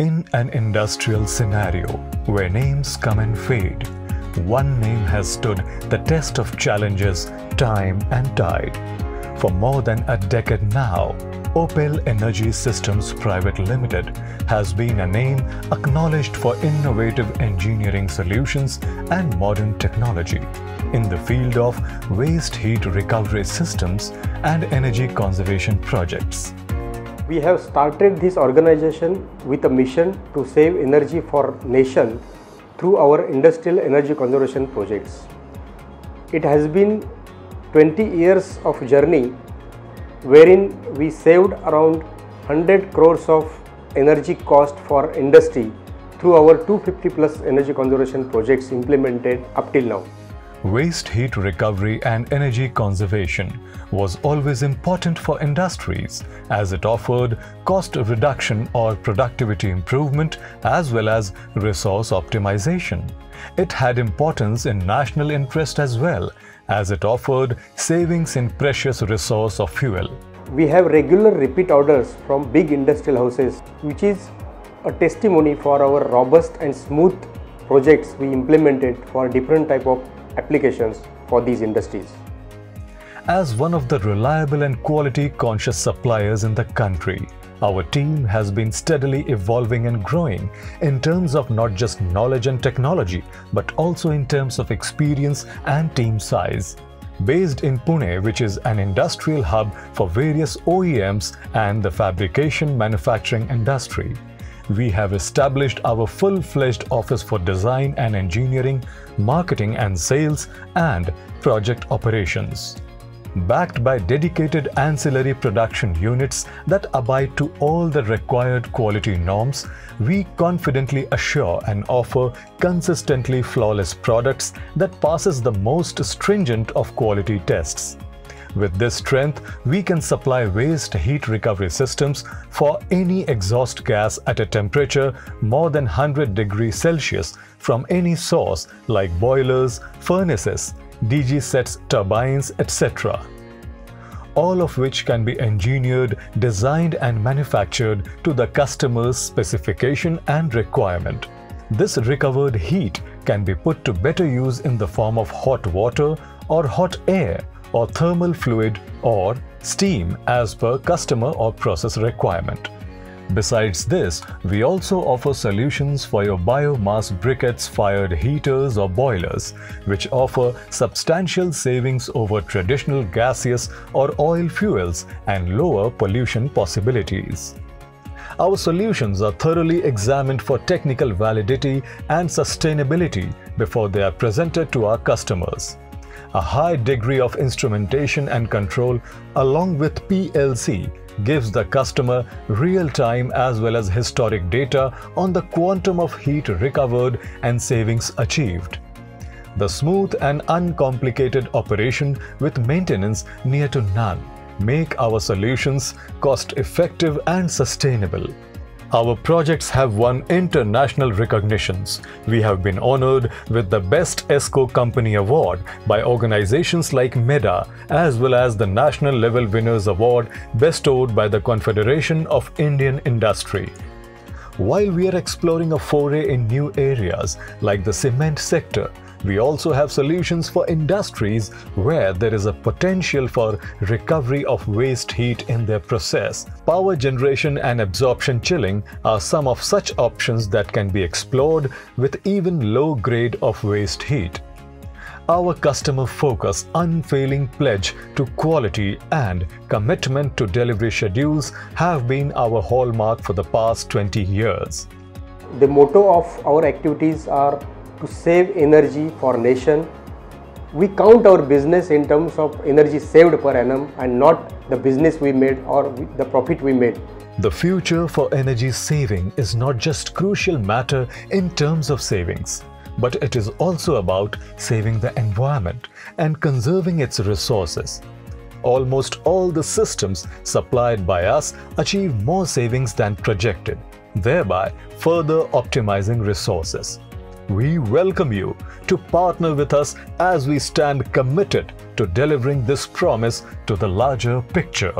In an industrial scenario where names come and fade, one name has stood the test of challenges, time and tide. For more than a decade now, Opel Energy Systems Private Limited has been a name acknowledged for innovative engineering solutions and modern technology in the field of waste heat recovery systems and energy conservation projects. We have started this organization with a mission to save energy for nation through our industrial energy conservation projects. It has been 20 years of journey wherein we saved around 100 crores of energy cost for industry through our 250 plus energy conservation projects implemented up till now. Waste heat recovery and energy conservation was always important for industries as it offered cost reduction or productivity improvement as well as resource optimization. It had importance in national interest as well as it offered savings in precious resource of fuel. We have regular repeat orders from big industrial houses which is a testimony for our robust and smooth projects we implemented for different type of applications for these industries. As one of the reliable and quality conscious suppliers in the country, our team has been steadily evolving and growing in terms of not just knowledge and technology, but also in terms of experience and team size. Based in Pune, which is an industrial hub for various OEMs and the fabrication manufacturing industry, we have established our full-fledged office for design and engineering, marketing and sales, and project operations. Backed by dedicated ancillary production units that abide to all the required quality norms, we confidently assure and offer consistently flawless products that passes the most stringent of quality tests. With this strength, we can supply waste heat recovery systems for any exhaust gas at a temperature more than 100 degrees Celsius from any source like boilers, furnaces, DG sets, turbines, etc. All of which can be engineered, designed and manufactured to the customer's specification and requirement. This recovered heat can be put to better use in the form of hot water or hot air or thermal fluid or steam as per customer or process requirement. Besides this, we also offer solutions for your biomass briquettes fired heaters or boilers, which offer substantial savings over traditional gaseous or oil fuels and lower pollution possibilities. Our solutions are thoroughly examined for technical validity and sustainability before they are presented to our customers a high degree of instrumentation and control along with PLC gives the customer real-time as well as historic data on the quantum of heat recovered and savings achieved. The smooth and uncomplicated operation with maintenance near to none make our solutions cost-effective and sustainable. Our projects have won international recognitions. We have been honored with the Best ESCO Company Award by organizations like MEDA, as well as the National Level Winners Award bestowed by the Confederation of Indian Industry. While we are exploring a foray in new areas like the cement sector, we also have solutions for industries where there is a potential for recovery of waste heat in their process. Power generation and absorption chilling are some of such options that can be explored with even low grade of waste heat. Our customer focus, unfailing pledge to quality and commitment to delivery schedules have been our hallmark for the past 20 years. The motto of our activities are to save energy for nation. We count our business in terms of energy saved per annum and not the business we made or the profit we made. The future for energy saving is not just crucial matter in terms of savings, but it is also about saving the environment and conserving its resources. Almost all the systems supplied by us achieve more savings than projected, thereby further optimizing resources we welcome you to partner with us as we stand committed to delivering this promise to the larger picture.